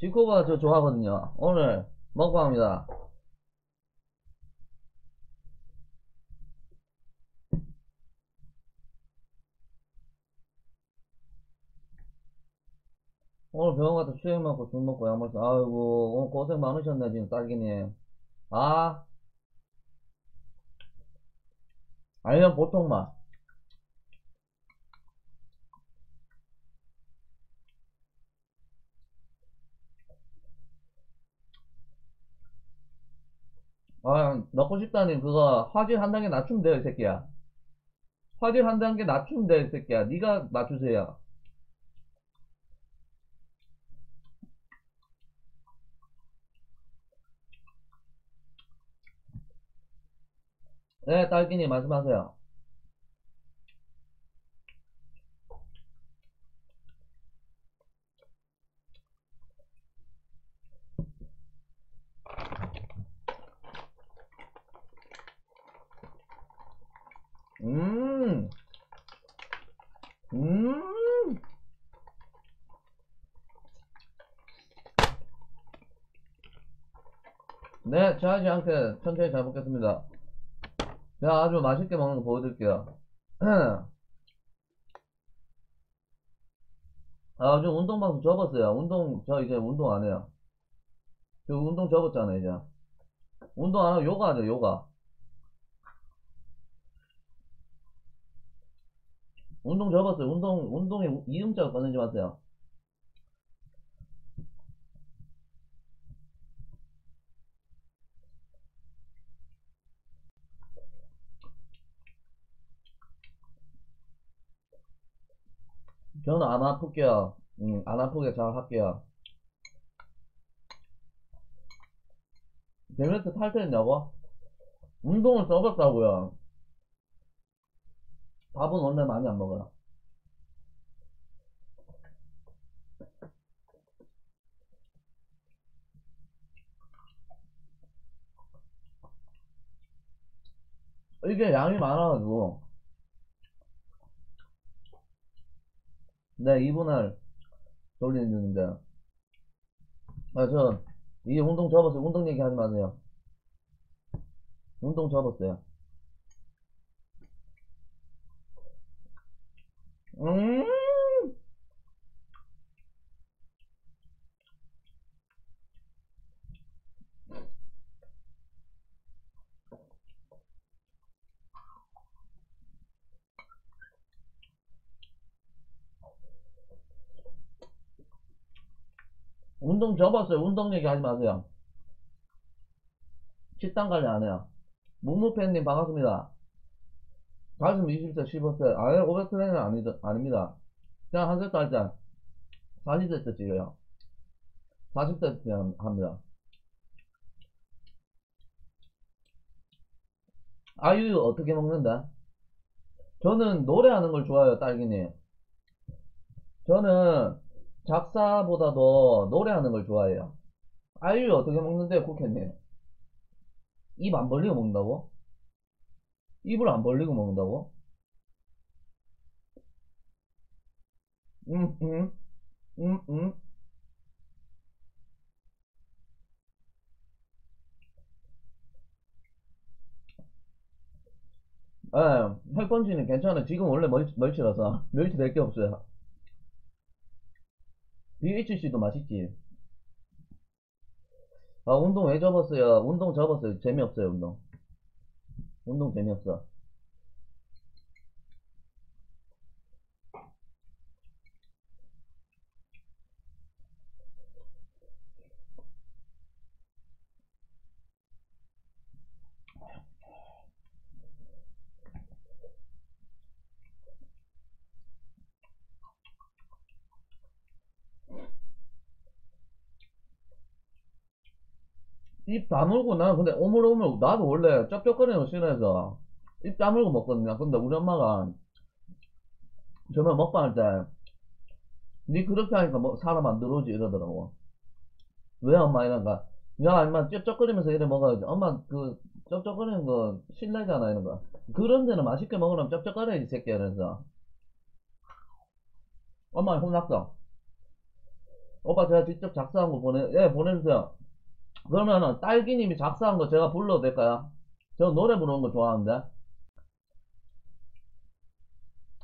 지코가 저 좋아하거든요. 오늘 먹방합니다. 오늘 병원 가서 수액 맞고 술 먹고 약 먹고 아이고 오늘 고생 많으셨네 지금 딸기님. 아 아니면 보통만. 아, 먹고 싶다니, 그거, 화질 한 단계 낮추면 돼요, 이 새끼야. 화질 한 단계 낮추면 돼, 이 새끼야. 네가 낮추세요. 네, 딸기님, 말씀하세요. 음, 음. 네, 취하지 않게 천천히 잘 먹겠습니다. 제가 아주 맛있게 먹는 거 보여드릴게요. 아, 저 운동방송 접었어요. 운동, 저 이제 운동 안 해요. 저 운동 접었잖아요, 이제. 운동 안 하고 요가 하죠, 요가. 운동 접었어요. 운동, 운동에 이음자가 꺼내지 마세요. 저는 안 아플게요. 음, 안 아프게 잘 할게요. 데메트 탈퇴했냐고? 운동을 접었다고요. 밥은 원래 많이 안 먹어요. 이게 양이 많아가지고. 네, 2분할 돌리는 중인데. 아, 저, 이게 운동 접었어요. 운동 얘기 하지 마세요. 운동 접었어요. 음! 운동 접었어요. 운동 얘기 하지 마세요. 식단 관리 안 해요. 무무팬님 반갑습니다. 가슴 20세, 15세. 아예 500 트레이는 아니, 아닙니다. 그냥 한 세트 할때 40세트 찍어요. 40세트 합니다. 아유, 어떻게 먹는다? 저는 노래하는 걸 좋아해요, 딸기님. 저는 작사보다도 노래하는 걸 좋아해요. 아유, 어떻게 먹는데, 국회님? 입 안 벌리고 먹는다고? 입을 안 벌리고 먹는다고? 응, 응, 응, 응. 예, 헬펀치는 괜찮아. 지금 원래 멀치, 멀치라서. 멸치 될 게 없어요. BHC도 맛있지. 아, 운동 왜 접었어요? 운동 접었어요. 재미없어요, 운동. 운동 재미없어. 입 다물고 나는 근데 오물오물 나도 원래 쩝쩝거리는 거 싫어해서 입 다물고 먹거든요. 근데 우리 엄마가 저번에 먹방할 때 니 그렇게 하니까 뭐 사람 안 들어오지 이러더라고. 왜 엄마 이러니까 야 임마 쩝쩝거리면서 이래 먹어야지. 엄마 그 쩝쩝거리는 거 실례잖아 이런 거. 그런 데는 맛있게 먹으려면 쩝쩝거려야지 새끼야 그래서 엄마 혼났어. 오빠 제가 직접 작사한 거 보내, 예, 보내주세요. 그러면은 딸기님이 작사한 거 제가 불러도 될까요? 저 노래 부르는 거 좋아하는데.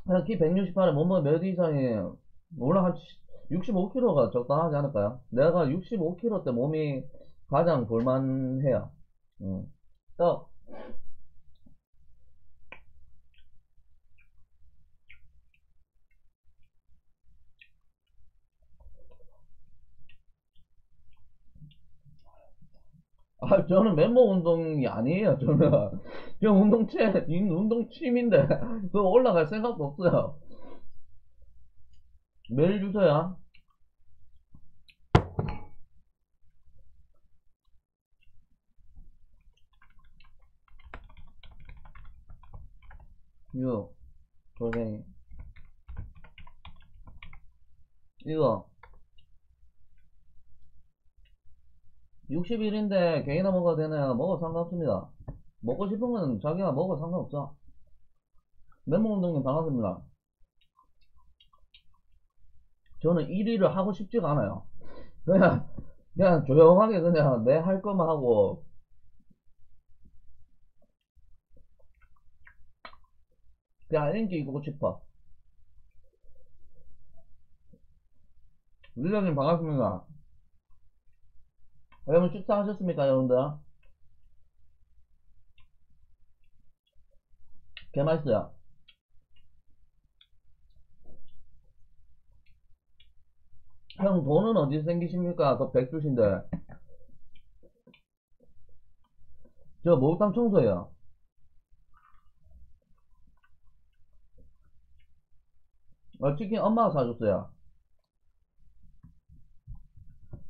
그냥 키 168에 몸무게 몇 이상이, 원래 한 65kg가 적당하지 않을까요? 내가 65kg 때 몸이 가장 볼만해요. 음. 또, 아, 저는 맨몸 운동이 아니에요, 저는. 그냥 운동체, 이 운동 취미인데, 그거 올라갈 생각도 없어요. 메일 주세요. 유, 고생이. 이거. 60일인데 개인나 먹어도 되나요? 먹어 상관없습니다. 먹고 싶은 건 자기가 먹어 상관없어. 맨몸 운동님 반갑습니다. 저는 1위를 하고 싶지가 않아요. 그냥, 그냥 조용하게 그냥 내할 거만 하고, 그냥 인기 있고 싶어. 리더님 반갑습니다. 여러분 식사하셨습니까, 여러분들? 개 맛있어요. 형 돈은 어디서 생기십니까? 그 백주신데. 저 목욕탕 청소해요. 어, 치킨 엄마가 사줬어요.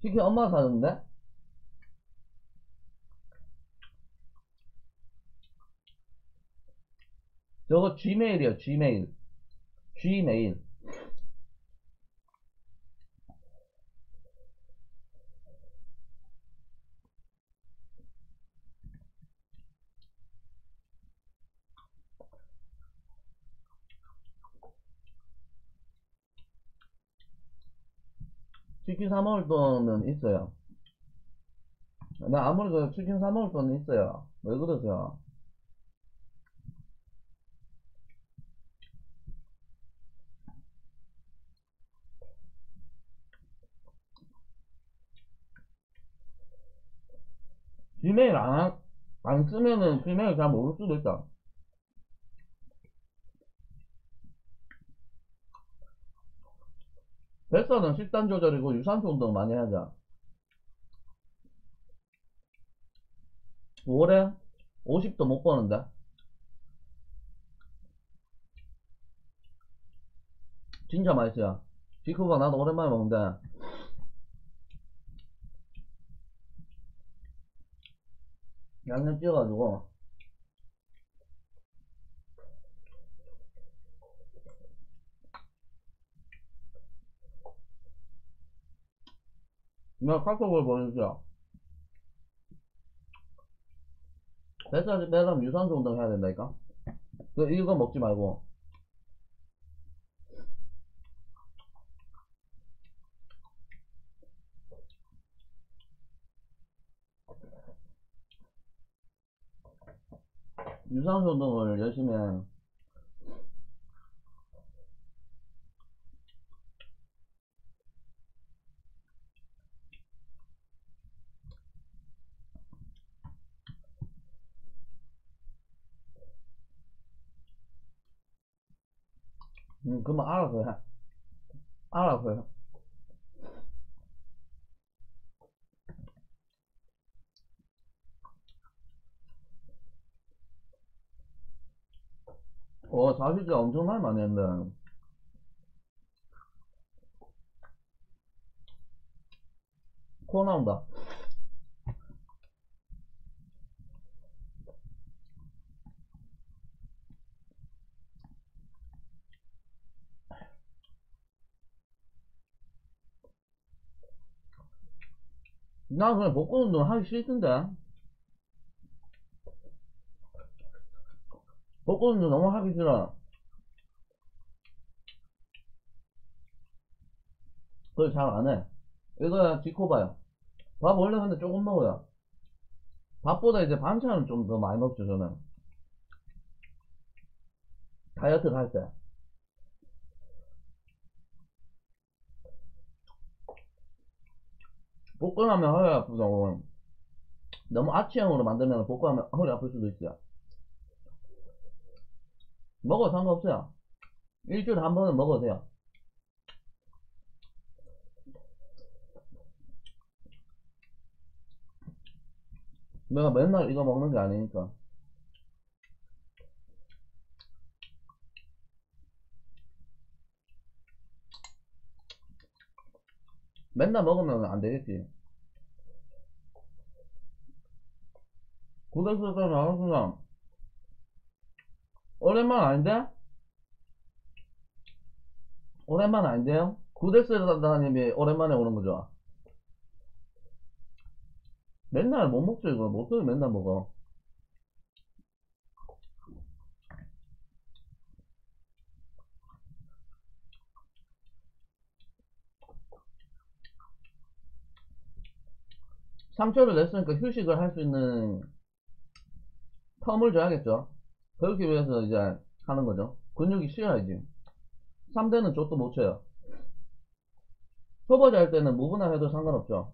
치킨 엄마가 사줬는데? 저거 Gmail이요, Gmail. Gmail. 치킨 사 먹을 돈은 있어요. 나 아무래도 치킨 사 먹을 돈은 있어요. 왜 그러세요? 지메일 안, 안 쓰면은 지메일 잘 모를 수도 있다. 뱃살은 식단 조절이고 유산소 운동 많이 하자. 5월에 50도 못 버는데. 진짜 맛있어요. 지크가 나도 오랜만에 먹는데. 양념 찍어가지고. 내가 카톡을 보내주세요. 뱃살 빼려면 유산소 운동 해야 된다니까? 그, 이거 먹지 말고. 유산소 운동을 열심히 해. 음, 그만 알아서 해. 알아서 해. 어, 사실은 엄청나게 많이 했네. 코 나온다. 나 그냥 복근 운동 하기 싫던데. 운동 너무 하기 싫어. 그걸 잘 안 해. 이거 지코바요. 밥 원래 근데 조금 먹어요. 밥보다 이제 반찬을 좀더 많이 먹죠, 저는. 다이어트 할 때. 볶음하면 허리 아프다고. 너무 아치형으로 만들면 볶음하면 허리 아플 수도 있어요. 먹어도 상관없어요. 일주일에 한 번은 먹어도 돼요. 내가 맨날 이거 먹는 게 아니니까. 맨날 먹으면 안 되겠지. 구독수가 나왔구나. 오랜만 아닌데? 오랜만 아닌데요? 구데스다님이 오랜만에 오는 거죠. 맨날 못 먹죠, 이거. 못하면 맨날 먹어. 상처를 냈으니까 휴식을 할 수 있는 텀을 줘야겠죠. 그렇기 위해서 이제 하는 거죠. 근육이 쉬어야지. 3대는 족도 못 쳐요. 초보자 할 때는 무분할 해도 상관없죠.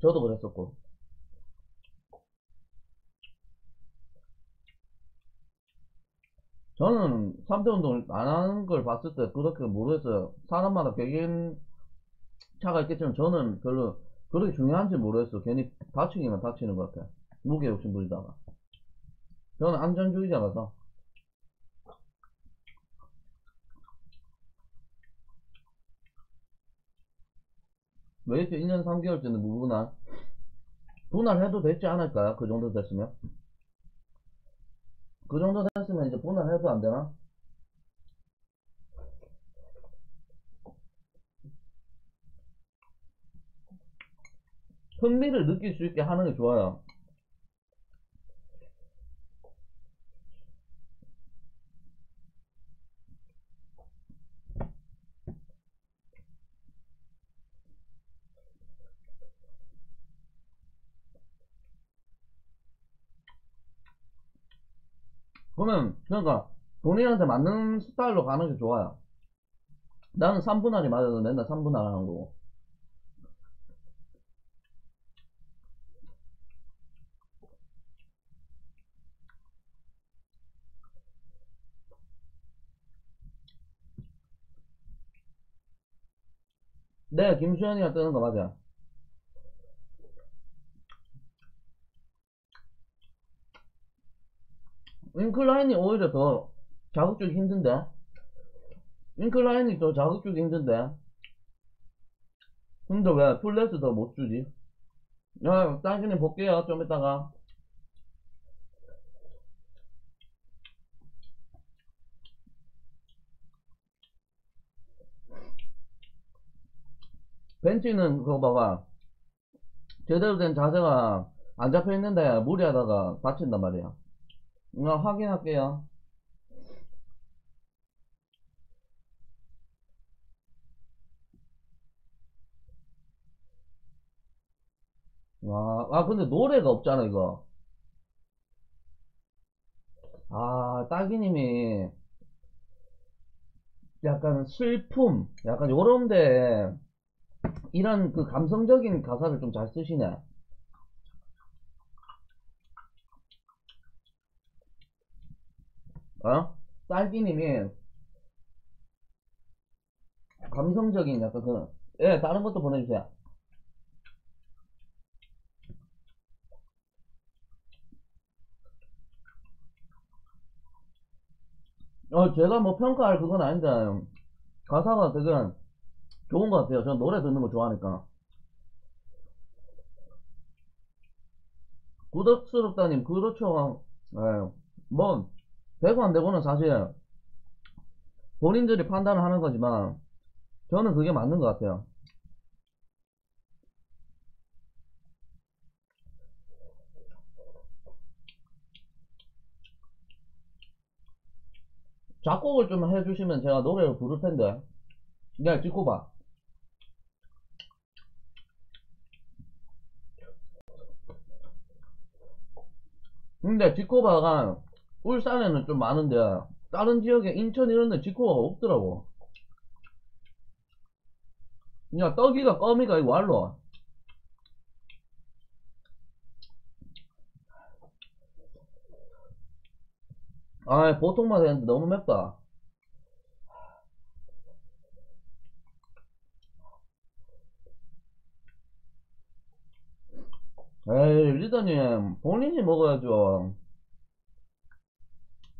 저도 그랬었고. 저는 3대 운동을 안 하는 걸 봤을 때 그렇게 모르겠어요. 사람마다 개개인 차가 있겠지만 저는 별로 그렇게 중요한지 모르겠어. 괜히 다치기만 다치는 것 같아. 무게 욕심 부리다가. 저는 안전주의자라서. 웨이트 1년 3개월째는 무분할. 분할해도 되지 않을까요? 그 정도 됐으면. 그 정도 됐으면 이제 분할해도 안 되나? 흥미를 느낄 수 있게 하는 게 좋아요. 그러면, 그러니까, 본인한테 맞는 스타일로 가는 게 좋아요. 나는 3분할이 맞아서 맨날 3분할 하는 거고. 네, 김수현이가 뜨는 거 맞아. 인클라인이 오히려 더 자극 주기 힘든데? 인클라인이 더 자극 주기 힘든데? 근데 왜 플랫을 더 못 주지? 야, 당신이 볼게요, 좀 이따가. 벤치는 그거 봐봐. 제대로 된 자세가 안 잡혀 있는데 무리하다가 다친단 말이야. 이거 확인할게요. 아, 아, 근데 노래가 없잖아, 이거. 아, 따기님이 약간 슬픔, 약간 요런데 이런 그 감성적인 가사를 좀 잘 쓰시네. 어? 딸기님이 감성적인 약간 그, 예, 다른 것도 보내주세요. 어, 제가 뭐 평가할 그건 아닌데, 가사가 되게 좋은 것 같아요. 전 노래 듣는 거 좋아하니까. 구덕스럽다님, 그렇죠. 예, 뭐, 되고 안 되고는 사실 본인들이 판단을 하는 거지만 저는 그게 맞는 것 같아요. 작곡을 좀 해주시면 제가 노래를 부를 텐데 내가 찍고 봐. 근데 디코바가 울산에는 좀 많은데 다른 지역에 인천 이런 데 지코바가 없더라고. 그냥 떡이가 껌이가 이거 알로. 아 보통 맛 했는데 너무 맵다. 에이 리더님 본인이 먹어야죠.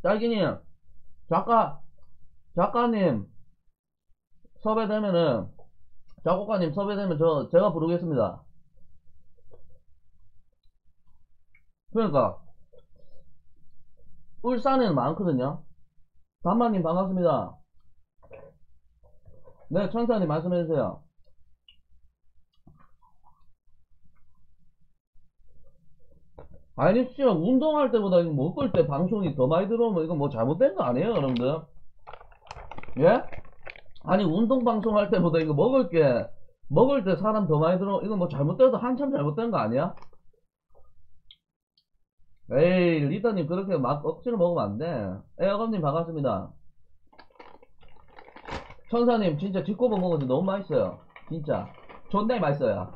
딸기님 작가 작가님 섭외되면은 작곡가님 섭외되면 저 제가 부르겠습니다. 그러니까 울산에는 많거든요. 단마님 반갑습니다. 네 천사님 말씀해주세요. 아니 진짜 운동할 때보다 이거 먹을 때 방송이 더 많이 들어오면 이거 뭐 잘못된 거 아니에요 여러분들? 예? 아니 운동 방송할 때보다 이거 먹을 게 먹을 때 사람 더 많이 들어 이거 뭐 잘못돼도 한참 잘못된 거 아니야? 에이 리더님 그렇게 막 억지로 먹으면 안돼 에어건님 반갑습니다 천사님 진짜 뒷고버 먹었는데 너무 맛있어요 진짜 존나 맛있어요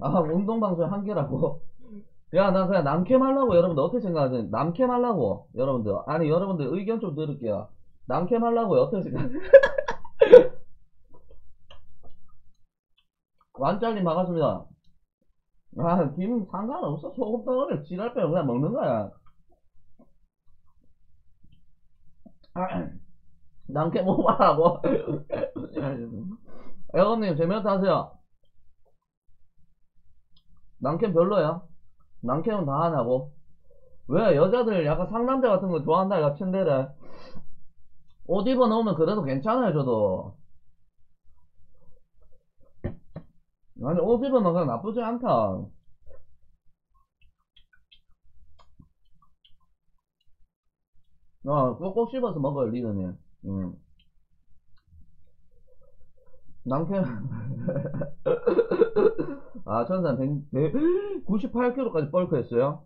아 운동방송 한계라고 야 나 그냥 남캠 하려고 여러분들 어떻게 생각하세요 남캠 하려고 여러분들 아니 여러분들 의견 좀 들을게요 남캠 하려고 어떻게 생각하세요 완짤님 반갑습니다 아, 김 상관없어. 소금 덩어리 지랄 빼면 그냥 먹는 거야. 아, 남캐 먹어라고. 에어님 재미없다 하세요. 남캐 별로야. 남캐는 다 하냐고. 왜 여자들 약간 상남자 같은 거 좋아한다 이가 친데래. 옷 입어 놓으면 그래도 괜찮아요 저도. 아니 옷 입으면 그냥 나쁘지 않다. 어, 꼭꼭 씹어서 먹어요, 리더님. 음. 남편, 아, 천산 100, 98kg까지 뻘크 했어요?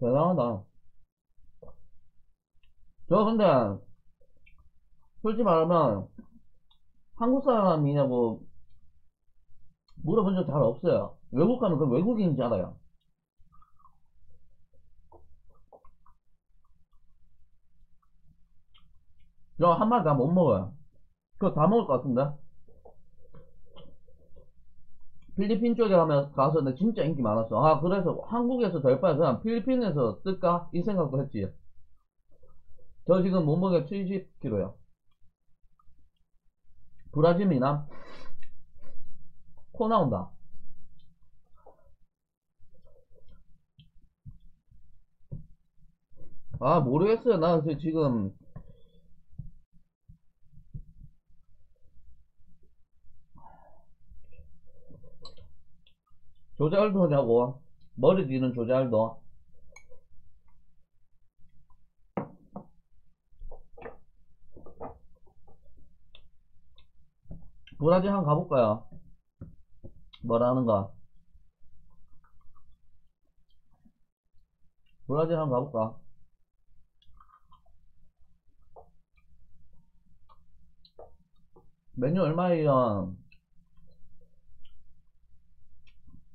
대단하다. 저 근데, 솔직히 말하면, 한국 사람이냐고 물어본 적 잘 없어요. 외국 가면 그 외국인인지 알아요. 저 한 마리 다 못 먹어요. 그거 다 먹을 것 같은데? 필리핀 쪽에 가면 가서 근데 진짜 인기 많았어. 아, 그래서 한국에서 될 바에 그냥 필리핀에서 뜰까? 이 생각도 했지. 저 지금 몸무게 70kg요. 브라질 미남? 코 나온다. 아, 모르겠어요. 나 지금 조잘도 하냐고. 머리 뒤는 조잘도. 브라질 한번 가볼까요? 뭐라는가? 브라질 한번 가볼까? 메뉴 얼마예요?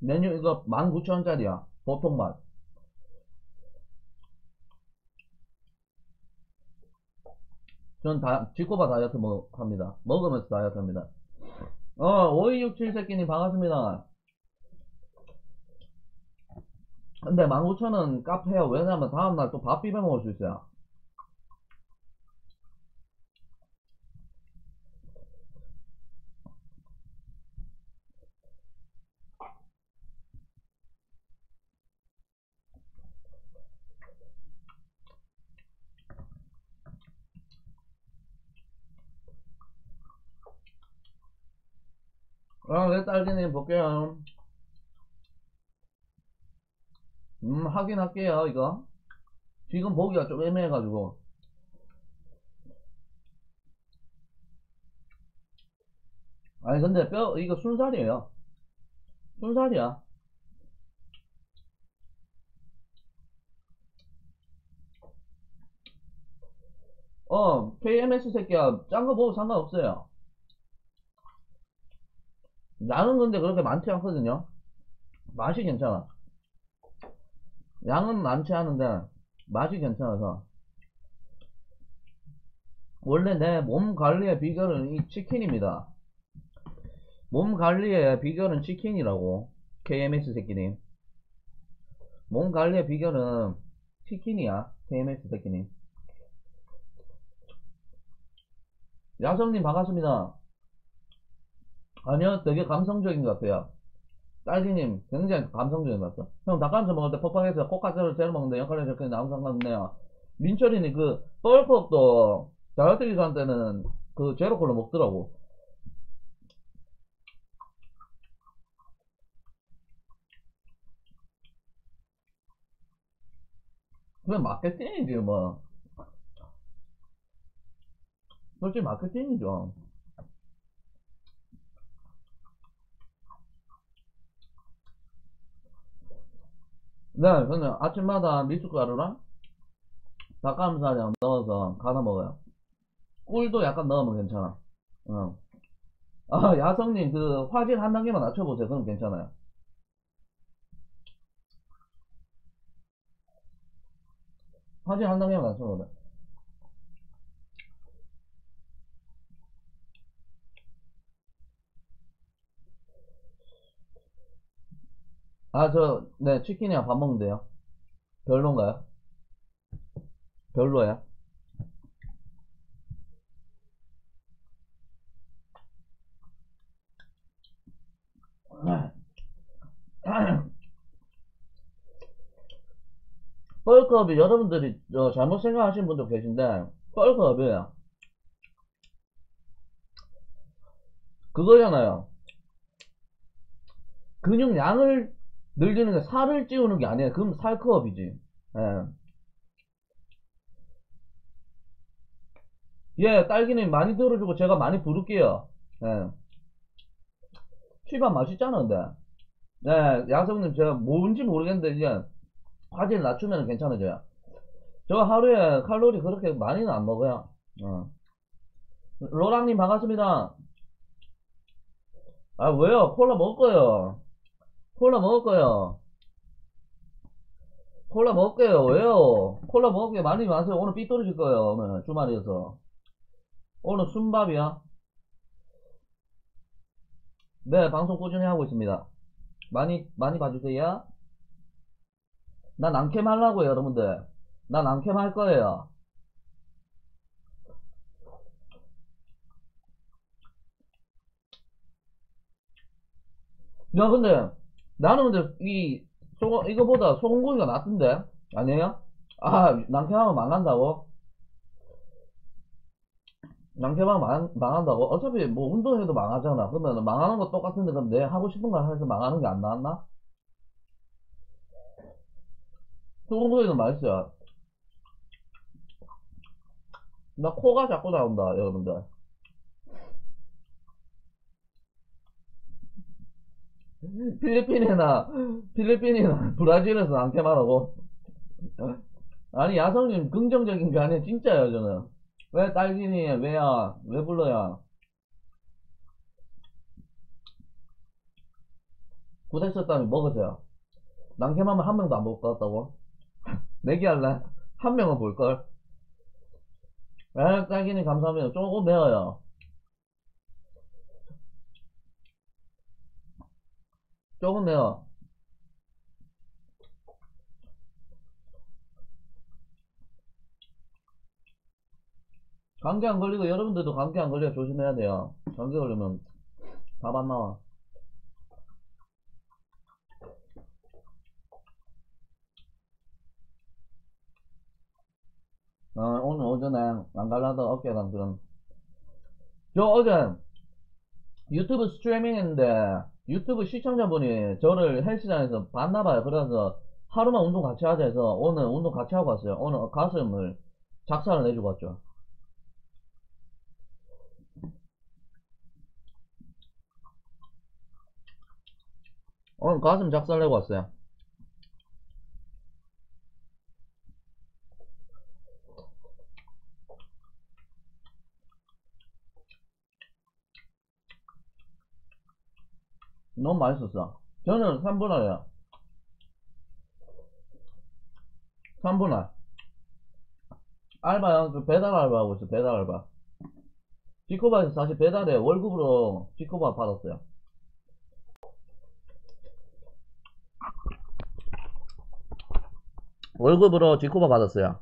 메뉴 이거 19,000원짜리야. 보통 맛. 전 다, 지코바 다이어트 뭐, 합니다. 먹으면서 다이어트 합니다. 어, 5267 새끼님 반갑습니다. 근데 19,000원 카페요. 왜냐면 다음날 또 밥 비벼 먹을 수 있어요. 그래 딸기님 볼게요. 음 확인할게요 이거. 지금 보기가 좀 애매해가지고. 아니 근데 뼈 이거 순살이에요. 순살이야. 어 KMS 새끼야. 짠거 보고 상관없어요. 양은 근데 그렇게 많지 않거든요. 맛이 괜찮아. 양은 많지 않은데, 맛이 괜찮아서. 원래 내 몸 관리의 비결은 이 치킨입니다. 몸 관리의 비결은 치킨이라고. KMS 새끼님. 몸 관리의 비결은 치킨이야. KMS 새끼님. 야성님 반갑습니다. 아니요, 되게 감성적인 것 같아요. 딸기님, 굉장히 감성적인 것 같아. 형, 닭가슴살 먹을 때 퍽퍽해서 코카스를 제로 먹는데 역할을 이렇게 나온 상관없네요. 민철이니 그, 뻘퍽도 다이어트 기간 때는 그 제로콜로 먹더라고. 그냥 마케팅이지, 뭐. 솔직히 마케팅이죠. 네, 근데 아침마다 미숫가루랑 닭가슴살이랑 넣어서 갈아 먹어요. 꿀도 약간 넣으면 괜찮아. 어. 아, 야성님, 그, 화질 한 단계만 낮춰보세요. 그럼 괜찮아요. 화질 한 단계만 낮춰보세요. 아, 저, 네, 치킨이랑 밥 먹는데요. 별론가요? 별로야? 뻘컵이 여러분들이 어, 잘못 생각하시는 분도 계신데 뻘컵이 그거잖아요. 근육량을 늘리는 게 살을 찌우는 게 아니에요. 그럼 살크업이지. 예. 예, 딸기님 많이 들어주고 제가 많이 부를게요. 예. 취밥 맛있잖아, 근데. 네, 야성님 제가 뭔지 모르겠는데 이제 화질 낮추면 괜찮아져요. 저 하루에 칼로리 그렇게 많이는 안 먹어요. 어. 로랑님 반갑습니다. 아 왜요? 콜라 먹을 거예요. 콜라 먹을 거예요. 콜라 먹을게요. 왜요? 콜라 먹을게 많이 마세요. 오늘 삐 떨어질 거예요. 오늘 주말이어서. 오늘 순밥이야. 네, 방송 꾸준히 하고 있습니다. 많이, 많이 봐주세요. 난 앙캠 하려고요, 여러분들. 난 앙캠 할 거예요. 야, 근데, 나는 근데, 이, 소, 이거보다 소금구이가 낫던데? 아니에요? 아, 낭캠하면 망한다고? 낭캠하면 망, 망한다고? 어차피 뭐 운동해도 망하잖아. 그러면 망하는 거 똑같은데, 그럼 내 하고 싶은 거 해서 망하는 게 안 나왔나? 소금구이는 맛있어요. 나 코가 자꾸 나온다, 여러분들. 필리핀이나, 필리핀이나 브라질에서 앙케마라고. 아니, 야성님 긍정적인 게 아니라 진짜예요, 저는. 왜 딸기니, 왜야, 왜 불러야. 구색쳤다면 먹으세요. 낭캠하면 한 명도 안볼것 같다고? 내기할래? 한 명은 볼걸? 에, 딸기님 감사합니다. 조금 매워요. 조금 매워. 감기 안 걸리고 여러분들도 감기 안 걸려 조심해야 돼요. 감기 걸리면 답안 나와. 어, 오늘 오전에 안 갈라다 어깨가 그런. 저 어제 유튜브 스트리밍 했는데 유튜브 시청자분이 저를 헬스장에서 봤나봐요. 그래서 하루만 운동 같이 하자 해서 오늘 운동 같이 하고 왔어요. 오늘 가슴을 작사를 내주고 왔죠. 오늘 가슴 작살 내고 왔어요. 너무 맛있었어. 저는 3분할이야. 3분할. 알바야, 그 배달 알바 하고 있어, 배달 알바. 지코바에서 사실 배달에 월급으로 지코바 받았어요. 월급으로 지코바 받았어요.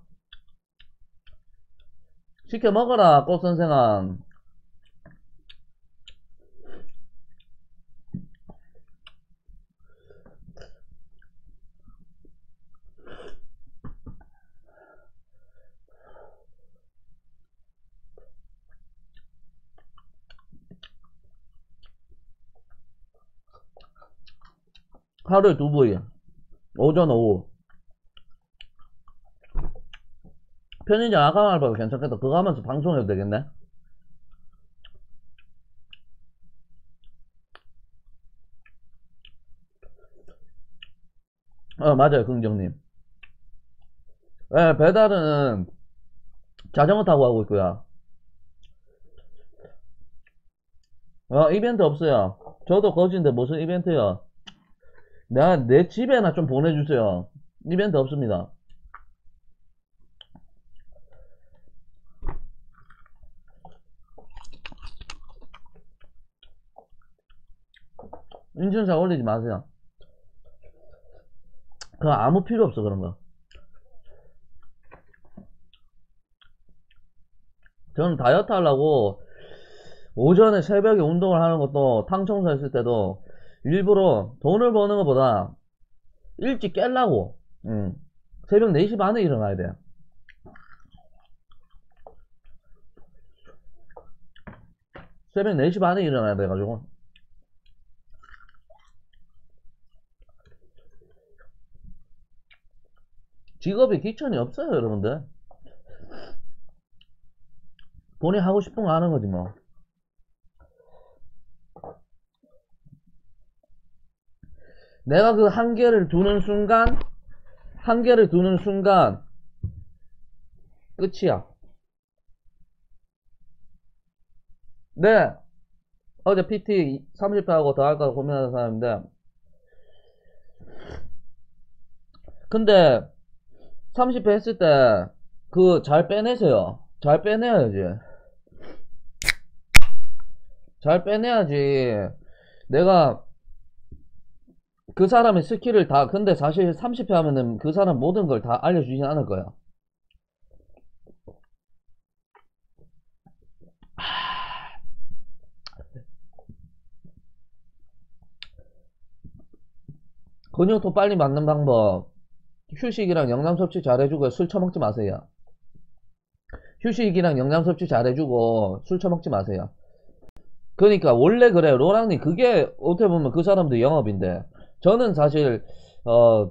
시켜 먹어라, 꽃 선생아. 하루에 두 부위야. 오전, 오후. 편의점 아감 알바가 괜찮겠다. 그거 하면서 방송해도 되겠네? 어, 맞아요, 긍정님. 예, 배달은 자전거 타고 하고 있고요. 어, 이벤트 없어요. 저도 거진데 무슨 이벤트요? 내가 내 집에나 좀 보내주세요. 이벤트 없습니다. 인증샷 올리지 마세요. 그거 아무 필요 없어, 그런 거. 저는 다이어트 하려고 오전에 새벽에 운동을 하는 것도 탕 청소했을 때도 일부러 돈을 버는 것보다 일찍 깨려고. 음, 새벽 4시 반에 일어나야 돼요. 새벽 4시 반에 일어나야 돼가지고. 직업에 귀천이 없어요 여러분들. 본인 하고 싶은 거 하는 거지 뭐 내가 그 한계를 두는 순간 한계를 두는 순간 끝이야. 네. 어제 PT 30회 하고 더 할까 고민하는 사람인데. 근데 30회 했을 때 그 잘 빼내세요. 잘 빼내야지. 잘 빼내야지. 내가 그 사람의 스킬을 다 근데 사실 30회 하면은 그 사람 모든 걸 다 알려주진 않을 거야. 근육통 빨리 맞는 방법. 휴식이랑 영양 섭취 잘해주고 술 처먹지 마세요. 휴식이랑 영양 섭취 잘해주고 술 처먹지 마세요. 그러니까 원래 그래요 로랑님. 그게 어떻게 보면 그 사람도 영업인데 저는 사실 어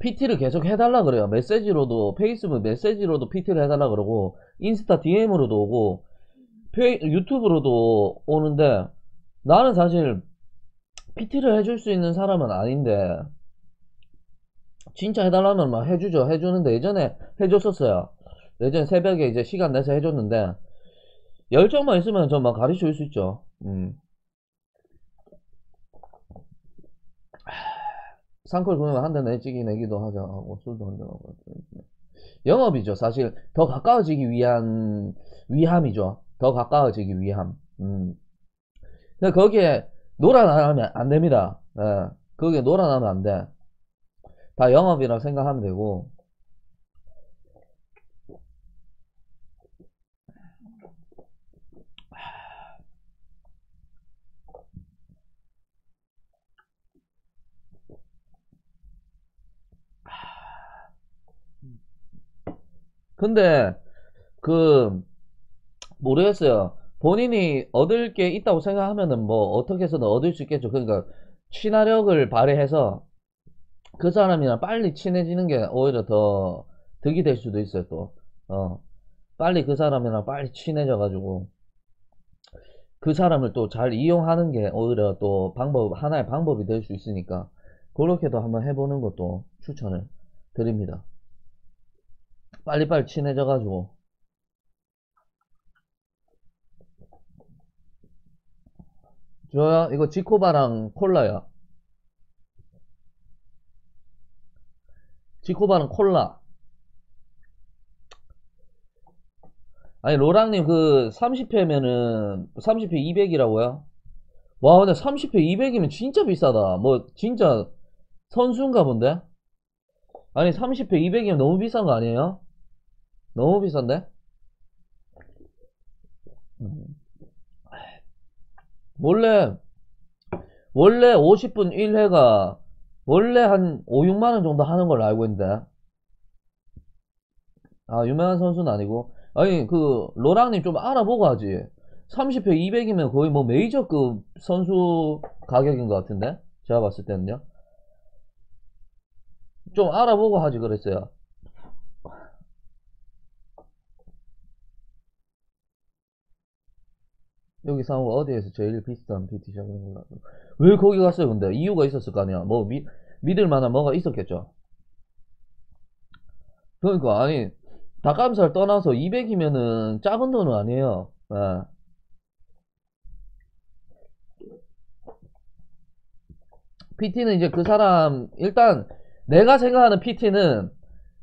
PT를 계속 해달라 그래요. 메시지로도 페이스북 메시지로도 PT를 해달라 그러고 인스타 DM으로도 오고 페이, 유튜브로도 오는데 나는 사실 PT를 해줄 수 있는 사람은 아닌데 진짜 해달라면 막 해주죠. 해주는데 예전에 해줬었어요. 예전에 새벽에 이제 시간 내서 해줬는데 열정만 있으면 저 막 가르쳐 줄 수 있죠. 음. 상콜 그러면 한대 내찌기 내기도 하자 하고 술도 한잔 하고 영업이죠. 사실 더 가까워지기 위한 위함이죠. 더 가까워지기 위함. 음. 근데 거기에 놀아나면 안 됩니다. 예. 거기에 놀아나면 안돼. 다 영업이라고 생각하면 되고 근데 그 모르겠어요. 본인이 얻을 게 있다고 생각하면은 뭐 어떻게 해서든 얻을 수 있겠죠. 그러니까 친화력을 발휘해서 그 사람이랑 빨리 친해지는 게 오히려 더 득이 될 수도 있어요. 또 어. 빨리 그 사람이랑 빨리 친해져 가지고 그 사람을 또 잘 이용하는 게 오히려 또 방법 하나의 방법이 될 수 있으니까 그렇게도 한번 해보는 것도 추천을 드립니다. 빨리빨리 친해져가지고 저요? 이거 지코바랑 콜라요. 지코바랑 콜라. 아니, 로랑님 그 30회면은, 30회 200이라고요? 와, 근데 30회 200이면 진짜 비싸다. 뭐, 진짜 선수인가 본데? 아니, 30회 200이면 너무 비싼 거 아니에요? 너무 비싼데? 음. 원래, 원래 50분 1회가 원래 한 5, 6만원 정도 하는 걸로 알고 있는데. 아, 유명한 선수는 아니고. 아니, 그, 로랑님 좀 알아보고 하지. 30회 200이면 거의 뭐 메이저급 선수 가격인 것 같은데? 제가 봤을 때는요. 좀 알아보고 하지 그랬어요. 여기 상호 어디에서 제일 비싼 PT샵인 걸로 알고. 왜 거기 갔어요 근데 이유가 있었을 거 아니야 뭐 미, 믿을 만한 뭐가 있었겠죠 그러니까 아니 닭가슴살 떠나서 200이면은 작은 돈은 아니에요 예. PT는 이제 그 사람 일단 내가 생각하는 PT는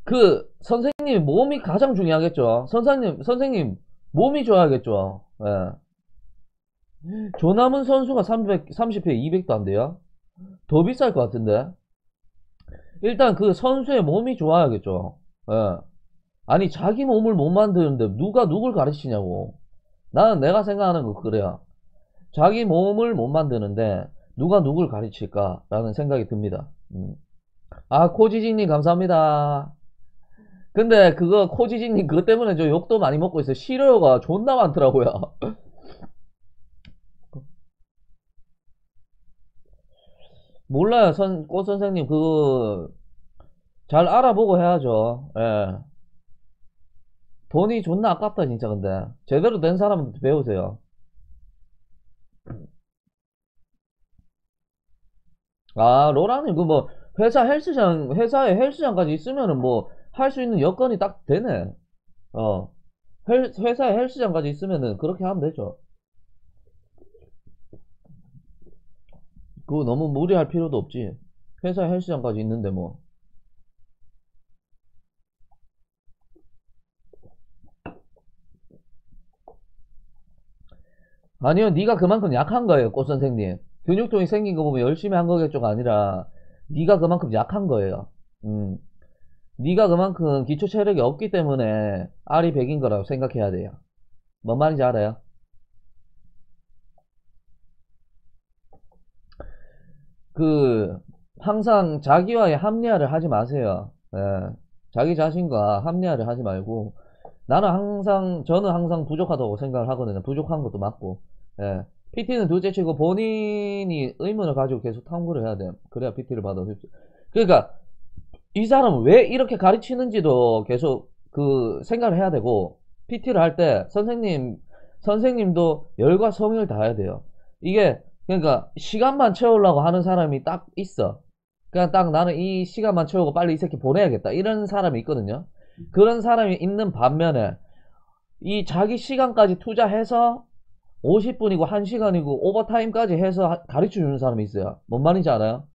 그 선생님 몸이 가장 중요하겠죠 선생님 선생님 몸이 좋아야겠죠 예. 조남은 선수가 300, 30회 200도 안 돼요? 더 비쌀 것 같은데? 일단 그 선수의 몸이 좋아야겠죠. 예. 아니, 자기 몸을 못 만드는데 누가 누굴 가르치냐고. 나는 내가 생각하는 거 그래요. 자기 몸을 못 만드는데 누가 누굴 가르칠까라는 생각이 듭니다. 음. 아, 코지진님 감사합니다. 근데 그거 코지진님 그것 때문에 저 욕도 많이 먹고 있어요. 싫어요가 존나 많더라고요. 몰라요, 선, 꽃 선생님. 그거, 잘 알아보고 해야죠. 예. 돈이 존나 아깝다, 진짜, 근데. 제대로 된 사람한테 배우세요. 아, 로라님, 그 뭐, 회사 헬스장, 회사에 헬스장까지 있으면은 뭐, 할 수 있는 여건이 딱 되네. 어. 헬, 회사에 헬스장까지 있으면은 그렇게 하면 되죠. 그거 너무 무리할 필요도 없지. 회사 헬스장까지 있는데 뭐. 아니요, 네가 그만큼 약한 거예요, 꽃 선생님. 근육통이 생긴 거 보면 열심히 한 거겠죠가 아니라 네가 그만큼 약한 거예요. 음. 네가 그만큼 기초 체력이 없기 때문에 알이 백인 거라고 생각해야 돼요. 뭔 말인지 알아요? 그 항상 자기와의 합리화를 하지 마세요. 예. 자기 자신과 합리화를 하지 말고 나는 항상 저는 항상 부족하다고 생각을 하거든요. 부족한 것도 맞고. 예. PT는 둘째 치고 본인이 의문을 가지고 계속 탐구를 해야 돼요. 그래야 PT를 받아서 그러니까 이 사람은 왜 이렇게 가르치는지도 계속 그 생각을 해야 되고 PT를 할 때 선생님 선생님도 열과 성의를 다해야 돼요. 이게 그러니까 시간만 채우려고 하는 사람이 딱 있어. 그냥 딱 나는 이 시간만 채우고 빨리 이 새끼 보내야겠다. 이런 사람이 있거든요. 그런 사람이 있는 반면에 이 자기 시간까지 투자해서 50분이고 1시간이고 오버타임까지 해서 가르쳐 주는 사람이 있어요. 뭔 말인지 알아요?